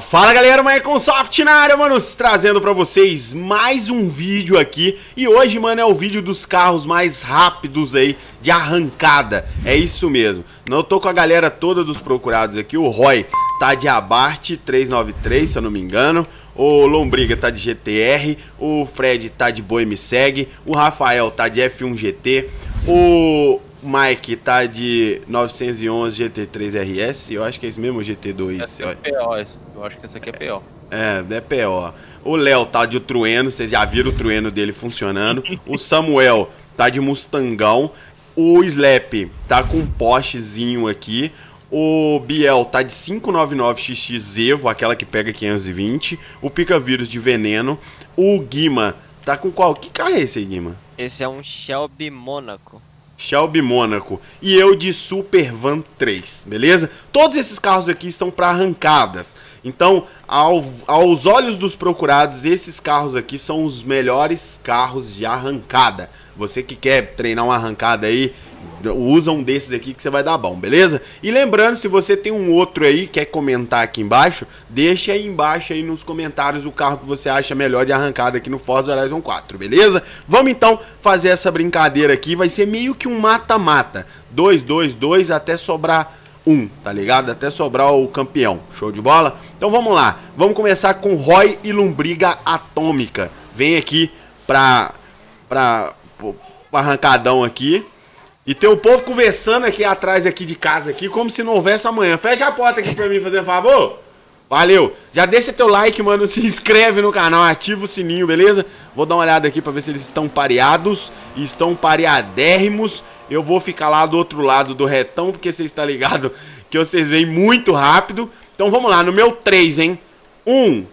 Fala galera, Microsoft na área, mano, trazendo pra vocês mais um vídeo aqui. E hoje, mano, é o vídeo dos carros mais rápidos aí, de arrancada. É isso mesmo, não tô com a galera toda dos procurados aqui. O Roy tá de Abarth 393, se eu não me engano. O Lombriga tá de GTR, o Fred tá de Boi Me Segue, o Rafael tá de F1 GT, o Mike tá de 911 GT3 RS, eu acho que é esse mesmo GT2. Essa é PO, eu acho que essa aqui é PO. É, é PO. O Léo tá de Trueno, vocês já viram o Trueno dele funcionando. o Samuel tá de Mustangão. O Slap tá com um postezinho aqui. O Biel tá de 599XX Evo, aquela que pega 520. O Pica Vírus de Veneno. O Guima tá com qual? Que carro é esse aí, Guima? Esse é um Shelby Monaco. Shelby Monaco e eu de Super Van 3, beleza? Todos esses carros aqui estão para arrancadas. Então, ao, aos olhos dos procurados, esses carros aqui são os melhores carros de arrancada. Você que quer treinar uma arrancada aí, usa um desses aqui que você vai dar bom, beleza? E lembrando, se você tem um outro aí, quer comentar aqui embaixo, deixa aí embaixo aí nos comentários o carro que você acha melhor de arrancada aqui no Forza Horizon 4, beleza? Vamos então fazer essa brincadeira aqui, vai ser meio que um mata-mata. 2, 2, 2 até sobrar um, tá ligado? Até sobrar o campeão. Show de bola? Então vamos lá. Vamos começar com Roy e Lombriga Atômica. Vem aqui pra, pra, pra arrancadão aqui. E tem o povo conversando aqui atrás aqui de casa aqui, como se não houvesse amanhã. Fecha a porta aqui pra mim, fazer favor. Valeu. Já deixa teu like, mano, se inscreve no canal, ativa o sininho, beleza? Vou dar uma olhada aqui pra ver se eles estão pareados. Estão pareadérrimos. Eu vou ficar lá do outro lado do retão, porque vocês estão ligados que vocês vêm muito rápido. Então vamos lá, no meu 3, hein? 1,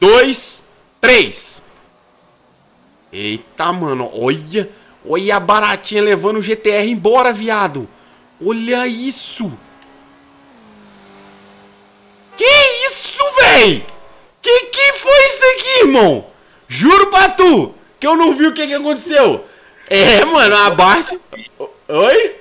2, 3. Eita, mano, olha... Olha a baratinha levando o GTR embora, viado. Olha isso. Que isso, véi? Que que foi isso aqui, irmão? Juro pra tu que eu não vi o que que aconteceu. É, mano, a Bart... Oi?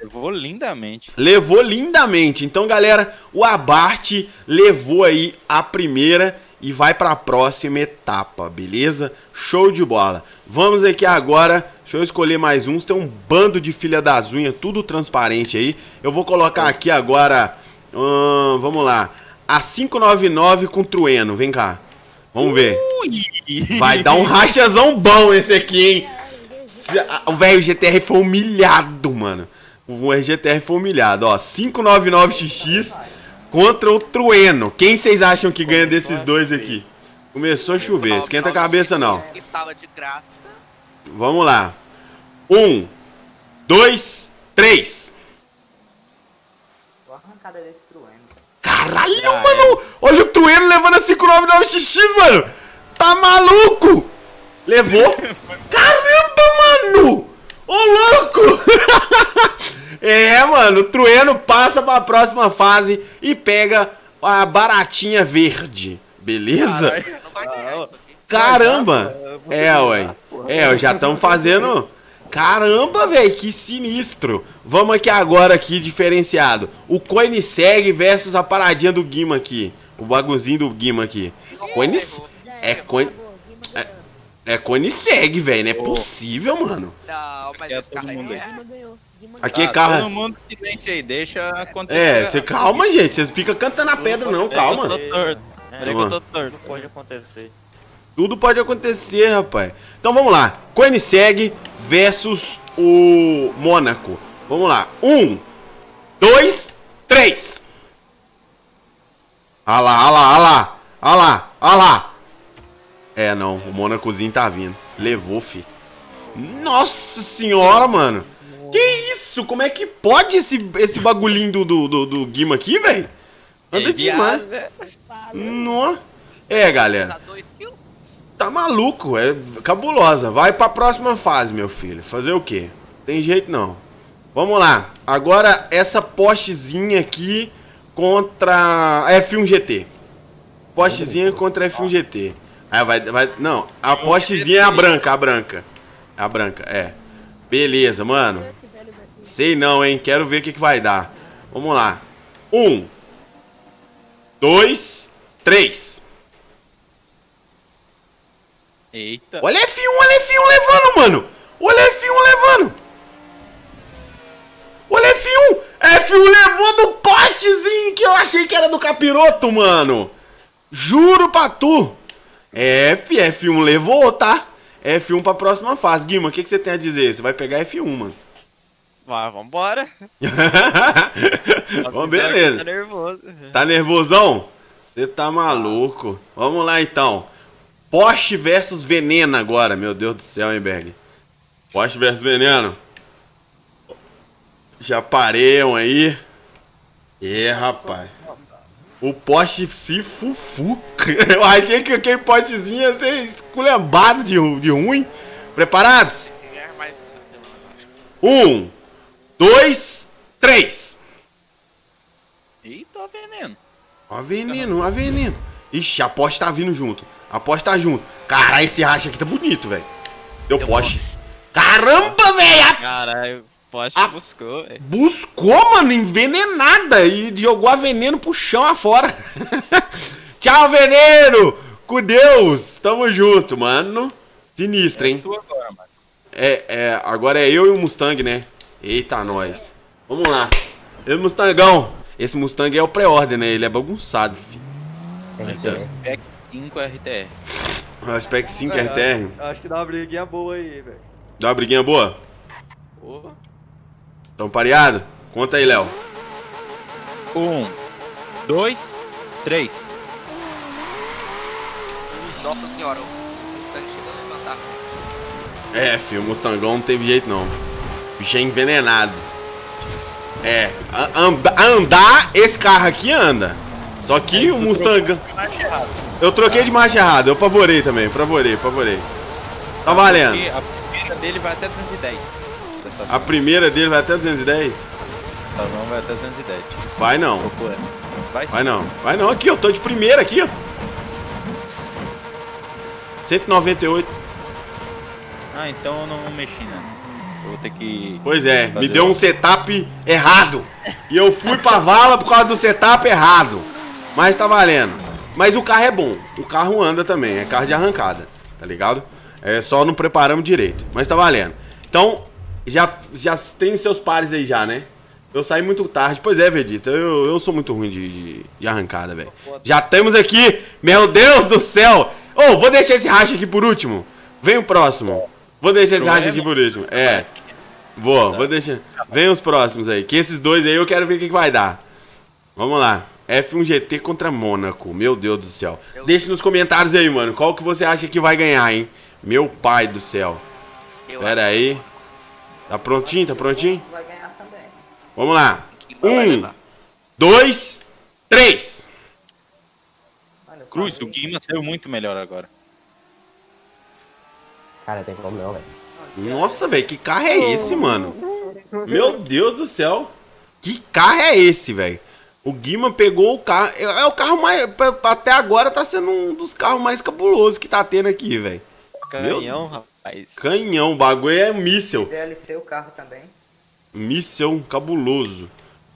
Levou lindamente. Levou lindamente. Então, galera, o Abarte levou aí a primeira e vai para a próxima etapa, beleza? Show de bola. Vamos aqui agora Deixa eu escolher mais uns. Tem um bando de filha das unhas, tudo transparente aí. Eu vou colocar aqui agora. Hum, vamos lá. A 599 com Trueno. Vem cá. Vamos ver. Vai dar um rachazão bom esse aqui, hein? O velho GTR foi humilhado, mano. O GTR foi humilhado, ó. 599XX contra o Trueno. Quem vocês acham que ganha desses dois aqui? Começou a chover. Esquenta a cabeça, não. Vamos lá. Um, dois, três. Arrancada desse trueno. Caralho, ah, mano! É. Olha o Trueno levando a 599XX, mano! Tá maluco? Levou? Caramba, mano! Ô, louco! é, mano, o Trueno passa pra próxima fase e pega a baratinha verde. Beleza? Caramba! É, ué. É, já estamos fazendo. Caramba, velho, que sinistro. Vamos aqui agora aqui diferenciado. O Koenigsegg versus a paradinha do Guima aqui. O baguzinho do Guima aqui. Koenigsegg. É Koen... É, é Koenigsegg, velho. Não é possível, mano. Não, mas é todo mundo aí. Aqui é carro. Todo mundo silêncio aí, deixa acontecer. É, você calma, gente. Você fica cantando a pedra, não, calma. Eu tô torto. Peraí que eu tô torto. Pode acontecer. Tudo pode acontecer, rapaz. Então vamos lá. Koenigsegg versus o Mônaco. Vamos lá. Um, dois, três. Ah lá, ah lá, ah lá. Ah lá, ah lá. É, não. O Mônacozinho tá vindo. Levou, fi. Nossa senhora, mano. Que isso? Como é que pode esse, esse bagulhinho do, do, do, do Guima aqui, velho? Anda demais. Não. É, galera tá maluco, é cabulosa. Vai pra próxima fase, meu filho. Fazer o quê? Tem jeito não. Vamos lá. Agora essa postezinha aqui contra F1 GT. Postezinha contra F1 GT. Aí vai, vai, não, a postezinha é a branca, a branca. A branca, é. Beleza, mano. Sei não, hein. Quero ver o que, que vai dar. Vamos lá. Um. Dois. 3. Eita. Olha F1, olha F1 levando, mano. Olha F1 levando. Olha F1. F1 levando o postezinho que eu achei que era do capiroto, mano. Juro pra tu. F, F1 levou, tá? F1 pra próxima fase. Guima, o que, que você tem a dizer? Você vai pegar F1, mano. Vai, vambora. Bom, beleza. Tá nervoso. Tá nervosão? Você tá maluco. Vamos lá então. Porsche versus Veneno agora. Meu Deus do céu, hein, Berg? Porsche versus Veneno. Já pareiam aí. É, rapaz. O Porsche se fufu. Eu achei que aquele postezinho ia ser esculhambado de, de ruim. Preparados? Um, dois, três. Eita, veneno. Ó, veneno, ó, veneno. Ixi, a Porsche tá vindo junto. A Porsche tá junto. Caralho, esse racha aqui tá bonito, velho. Deu Porsche. Caramba, velho! Caralho, Porsche Ah. buscou, velho. Buscou, mano, envenenada e jogou a veneno pro chão afora. Tchau, veneno! Com Deus! Tamo junto, mano. Sinistro, hein? Tu agora, mano. É, é, agora é eu e o Mustang, né? Eita, nós. Vamos lá. Eu e o Mustangão. Esse Mustang é o pré-order, né? Ele é bagunçado, filho. É o Spec 5 RTR. É o Spec 5 É, RTR. Acho que dá uma briguinha boa aí, velho. Dá uma briguinha boa? Ô. Tão pareado? Conta aí, Léo. Um, dois, três. Nossa senhora, o Mustang chegou a levantar. É, filho, o Mustangão não teve jeito não. Bicho é envenenado. É, a- anda- andar, esse carro aqui anda. Só que o Mustangão. Eu troquei de marcha errada, eu favorei também, favorei, favorei. Tá valendo. A primeira dele vai até 210. Dessa A primeira dele vai até 210? Essa não vai até 210. Vai não. Vai vai não, vai não. Aqui, eu tô de primeira aqui, ó. 198. Ah, então eu não mexi, né? Eu vou ter que. Pois é, me deu um setup errado. E eu fui pra vala por causa do setup errado. Mas tá valendo. Mas o carro é bom. O carro anda também. É carro de arrancada. Tá ligado? É só não preparamos direito. Mas tá valendo. Então, já, já tem seus pares aí já, né? Eu saí muito tarde. Pois é, Vegeta. Eu, eu sou muito ruim de, de, de arrancada, velho. Já temos aqui. Meu Deus do céu. Ô, vou deixar esse racha aqui por último. Vem o próximo. Vou deixar esse racha aqui por último. É. Vou, vou deixar. Vem os próximos aí. Que esses dois aí eu quero ver o que, que vai dar. Vamos lá. F1 GT contra Mônaco. Meu Deus do céu. Deixa nos comentários aí, mano. Qual que você acha que vai ganhar, hein? Meu pai do céu. Eu Pera acho aí. Tá prontinho? Tá prontinho? Vai ganhar também. Vamos lá. Um, dois, três. Olha, eu Cruz, o. Guima saiu muito melhor agora. Cara, tem como não, velho. Nossa, velho, que carro é esse, mano? Meu Deus do céu. Que carro é esse, velho? O Guima pegou o carro. É é o carro mais. Até agora tá sendo um dos carros mais cabulosos que tá tendo aqui, velho. Canhão, rapaz. Canhão, o bagulho é míssel. DLC o carro também. Míssel cabuloso.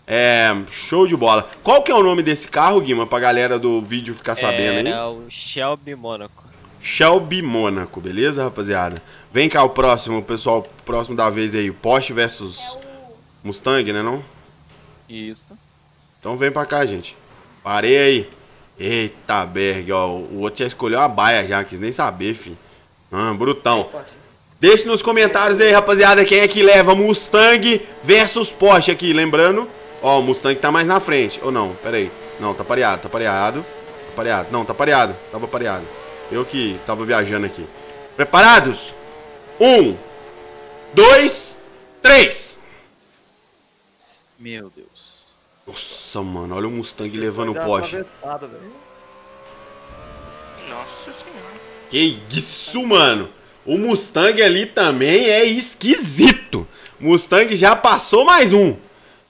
É. Show de bola. Qual que é o nome desse carro, Guima? Pra galera do vídeo ficar sabendo, é, hein? o Shelby Monaco. Shelby Mônaco, beleza, rapaziada? Vem cá o próximo, pessoal, próximo da vez aí, Porsche versus Mustang, né não? Isso. Então vem pra cá, gente. Parei aí. Eita, Berg, ó, o outro já escolheu a baia já, quis nem saber, fi. Ah, brutão. Deixe nos comentários aí, rapaziada, quem é que leva Mustang versus Porsche aqui, lembrando. Ó, o Mustang tá mais na frente, ou não, pera aí. Não, tá pareado, tá pareado. Tá pareado, não, tá pareado, tava pareado. Eu que tava viajando aqui. Preparados? Um, dois, três. Meu Deus. Nossa, mano, olha o Mustang levando o Porsche. Nossa senhora. Que isso, mano? O Mustang ali também é esquisito. Mustang já passou mais um.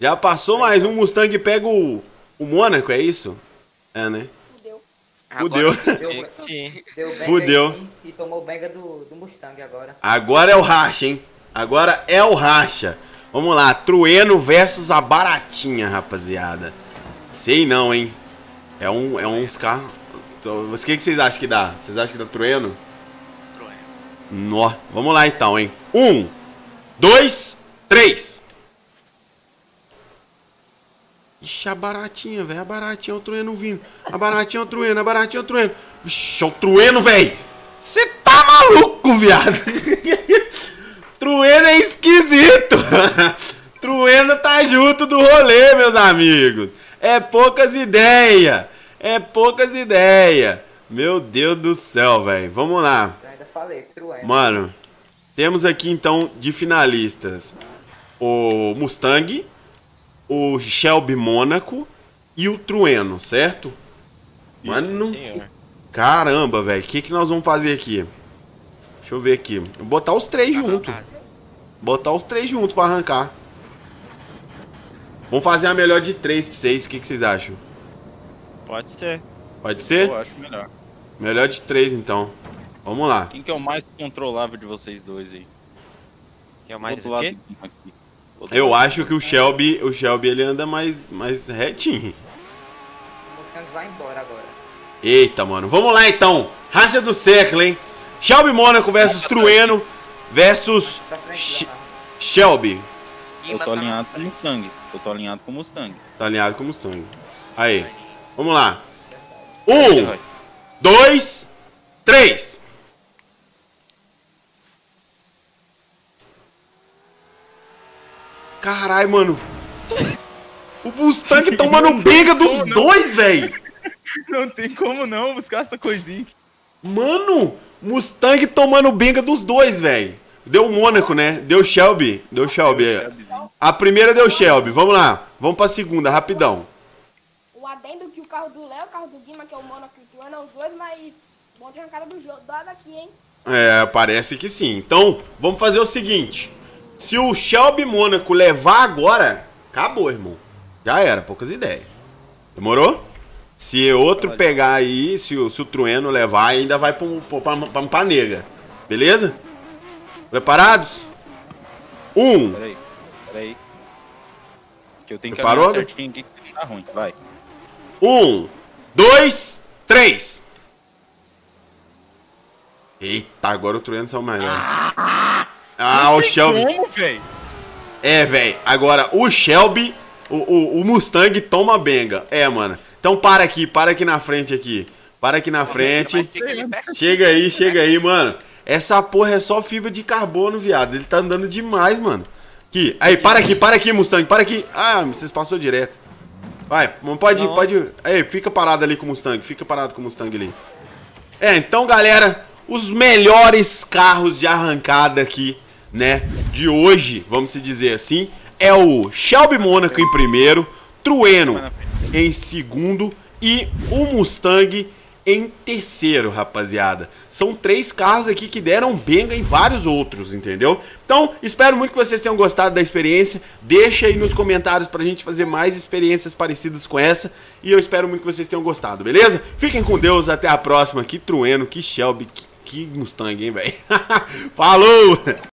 Já passou mais um. Mustang pega o, o Mônaco, é isso? É, né? Fudeu. Agora Deu, Fudeu. E tomou o benga do, do Mustang agora. Agora é o racha, hein? Agora é o racha. Vamos lá, Trueno versus a Baratinha, rapaziada. Sei não, hein? É, um, é uns carros. Então, O que, que vocês acham que dá? Vocês acham que dá trueno? Trueno. Nó. Vamos lá então, hein? Um, dois, três. Ixi, a baratinha, velho. A baratinha, o trueno vindo. A baratinha, o trueno, a baratinha, o trueno. Ixi, é o trueno, velho. Você tá maluco, viado? trueno é esquisito. trueno tá junto do rolê, meus amigos. É poucas ideias. É poucas ideias. Meu Deus do céu, velho. Vamos lá. Eu ainda falei, trueno. Mano, temos aqui então de finalistas o Mustang, o Shelby Mônaco e o Trueno, certo? Mano, Senhor. caramba, velho, o que, que nós vamos fazer aqui? Deixa eu ver aqui. Vou botar os três juntos. Botar os três juntos pra arrancar. Vamos fazer a melhor de três pra vocês. O que, que vocês acham? Pode ser. Pode ser? Eu acho melhor. Melhor de três, então. Vamos lá. Quem que é o mais controlável de vocês dois aí? Que é mais Outro o lado quê? Eu lado. acho que o Shelby, o Shelby ele anda mais, mais retinho. O vai embora agora. Eita, mano. Vamos lá então. Racha do século, hein? Shelby Mônaco versus Trueno versus frente, Sh- Leonardo. Shelby. Eu tô alinhado com o Mustang. Eu tô alinhado com o Mustang. Tá alinhado com o Mustang. Aí. Vamos lá. Um, dois, três. Caralho, mano. O Mustang tomando benga dos dois, velho. Não tem como não buscar essa coisinha. aqui. Mano, Mustang tomando benga dos dois, velho. Deu Mônaco, né? Deu Shelby. Deu Shelby. é. A primeira deu Shelby. Vamos lá. Vamos pra segunda, rapidão. Um adendo que o carro do Léo, o carro do Guima, que é o Monaco e o Tuano, é os dois, mas bom de arrancada do jogo dado aqui, hein? É, parece que sim. Então, vamos fazer o seguinte. Se o Shelby Mônaco levar agora, acabou, irmão. Já era, poucas ideias. Demorou? Se outro pegar aí, se o, se o Trueno levar, ainda vai pra, um- pra, pra, pra nega. Beleza? Preparados? Um, Peraí, peraí. Que eu tenho que Preparou, né? certinho aqui que tá ruim. Vai. Um, dois, três. Eita, agora o Trueno saiu melhor. Ah, o Shelby. Como? É, velho. Agora, o Shelby, o, o, o Mustang toma benga. É, mano. Então para aqui, para aqui na frente aqui. Para aqui na frente. Chega aí, chega aí, mano. Essa porra é só fibra de carbono, viado. Ele tá andando demais, mano. Aqui, aí, para aqui, para aqui, Mustang, para aqui. Ah, vocês passou direto. Vai, pode ir, pode ir. Aí, fica parado ali com o Mustang, fica parado com o Mustang ali. É, então, galera, os melhores carros de arrancada aqui, né, de hoje, vamos se dizer assim, é o Shelby Monaco em primeiro, Trueno em segundo e o Mustang em terceiro, rapaziada. São três carros aqui que deram benga em vários outros, entendeu? Então, espero muito que vocês tenham gostado da experiência. Deixa aí nos comentários pra gente fazer mais experiências parecidas com essa. E eu espero muito que vocês tenham gostado, beleza? Fiquem com Deus, até a próxima. Que Trueno, que Shelby, que, que Mustang, hein, velho? Falou!